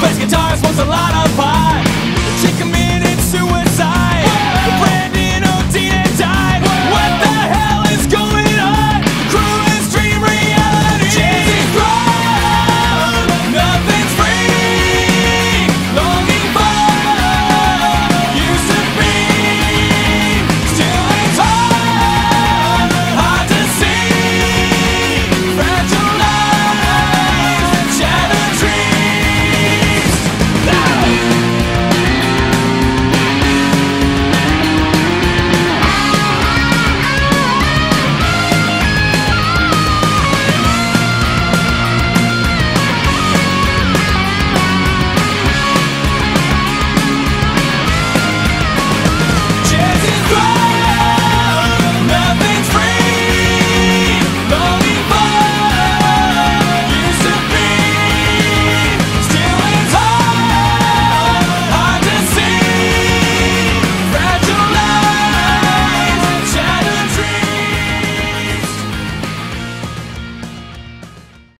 Bass guitar, smokes a lot of pot.